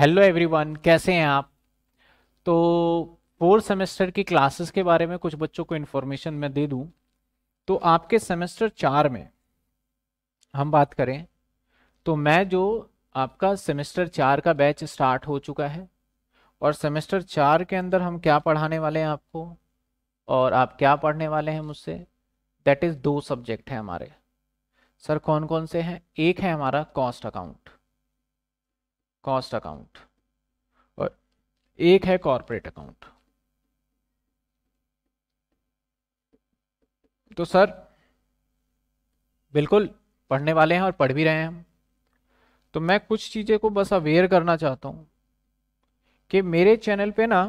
Hello everyone कैसे हैं आप? तो फोर्थ सेमेस्टर की क्लासेस के बारे में कुछ बच्चों को इन्फॉर्मेशन मैं दे दूँ। तो आपके सेमेस्टर चार में हम बात करें तो मैं जो आपका सेमेस्टर चार का बैच स्टार्ट हो चुका है, और सेमेस्टर चार के अंदर हम क्या पढ़ाने वाले हैं आपको, और आप क्या पढ़ने वाले हैं मुझसे? दैट इज़ दो सब्जेक्ट हैं हमारे। सर कौन कौन से हैं? एक है हमारा कॉस्ट अकाउंट कॉस्ट अकाउंट और एक है कॉरपोरेट अकाउंट तो सर बिल्कुल पढ़ने वाले हैं और पढ़ भी रहे हैं हम। तो मैं कुछ चीज़ें को बस अवेयर करना चाहता हूँ कि मेरे चैनल पे ना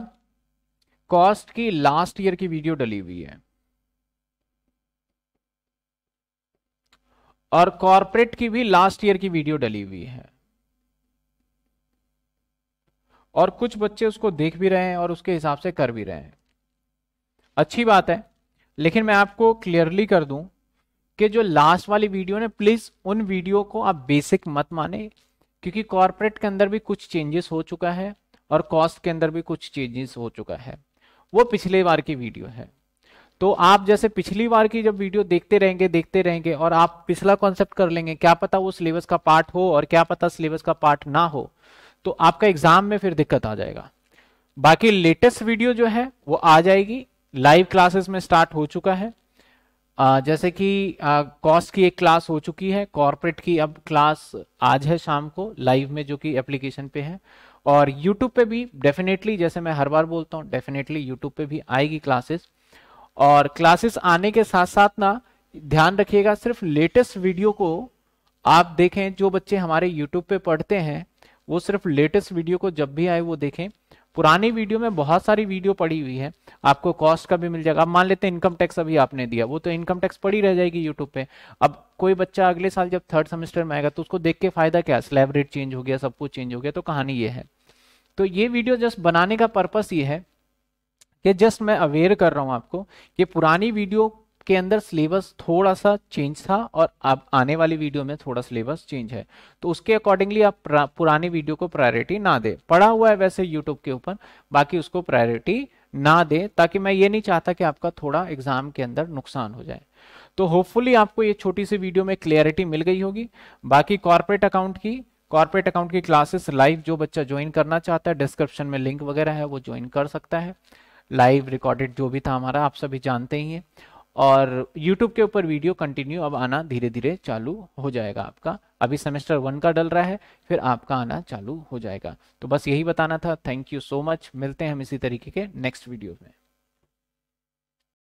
कॉस्ट की लास्ट ईयर की वीडियो डली हुई है। और कॉरपोरेट की भी लास्ट ईयर की वीडियो डली हुई है। और कुछ बच्चे उसको देख भी रहे हैं और उसके हिसाब से कर भी रहे हैं। अच्छी बात है, लेकिन मैं आपको क्लियरली कर दूँ कि जो लास्ट वाली वीडियो ने, प्लीज़ उन वीडियो को आप बेसिक मत माने, क्योंकि कॉरपोरेट के अंदर भी कुछ चेंजेस हो चुका है और कॉस्ट के अंदर भी कुछ चेंजेस हो चुका है। वो पिछले बार की वीडियो है। तो आप जैसे पिछली बार की जब वीडियो देखते रहेंगे देखते रहेंगे और आप पिछला कॉन्सेप्ट कर लेंगे, क्या पता वो सिलेबस का पार्ट हो और क्या पता सिलेबस का पार्ट ना हो तो आपका एग्ज़ाम में फिर दिक्कत आ जाएगा। बाकी लेटेस्ट वीडियो जो है वो आ जाएगी। लाइव क्लासेस में स्टार्ट हो चुका है। आ, जैसे कि कॉस्ट की एक क्लास हो चुकी है। कॉरपोरेट की अब क्लास आज है शाम को लाइव में जो कि एप्लीकेशन पे है। और यूट्यूब पे भी डेफिनेटली जैसे मैं हर बार बोलता हूँ डेफिनेटली यूट्यूब पे भी आएगी क्लासेस। और क्लासेस आने के साथ साथ ना ध्यान रखिएगा सिर्फ़ लेटेस्ट वीडियो को आप देखें जो बच्चे हमारे यूट्यूब पे पढ़ते हैं वो सिर्फ़ लेटेस्ट वीडियो को जब भी आए वो देखें। पुरानी वीडियो में बहुत सारी वीडियो पड़ी हुई है। आपको कॉस्ट का भी मिल जाएगा। मान लेते हैं इनकम टैक्स अभी आपने दिया। वो तो इनकम टैक्स पड़ी रह जाएगी यूट्यूब पे। अब कोई बच्चा अगले साल जब थर्ड सेमेस्टर में आएगा तो उसको देख के फ़ायदा क्या? स्लैब रेट चेंज हो गया, सब कुछ चेंज हो गया तो कहानी ये है। तो ये वीडियो जस्ट बनाने का पर्पस ये है कि जस्ट मैं अवेयर कर रहा हूँ आपको कि पुरानी वीडियो के अंदर सिलेबस थोड़ा सा चेंज था और अब आने वाली वीडियो में थोड़ा सिलेबस चेंज है। तो उसके अकॉर्डिंगली आप पुरानी वीडियो को प्रायोरिटी ना दे। पड़ा हुआ है वैसे यूट्यूब के ऊपर, बाकी उसको प्रायोरिटी ना दे ताकि मैं ये नहीं चाहता कि आपका थोड़ा एग्ज़ाम के अंदर नुकसान हो जाए। तो होपफुली आपको ये छोटी सी वीडियो में क्लियरिटी मिल गई होगी। बाकी कॉर्पोरेट अकाउंट की कॉर्पोरेट अकाउंट की क्लासेस लाइव जो बच्चा ज्वाइन करना चाहता है डिस्क्रिप्शन में लिंक वगैरह है, वो ज्वाइन कर सकता है। लाइव रिकॉर्डेड जो भी था हमारा, आप सभी जानते ही हैं। और YouTube के ऊपर वीडियो कंटिन्यू अब आना धीरे धीरे चालू हो जाएगा आपका। अभी सेमेस्टर वन का डल रहा है, फिर आपका आना चालू हो जाएगा। तो बस यही बताना था। थैंक यू सो मच मिलते हैं हम इसी तरीके के नेक्स्ट वीडियो में।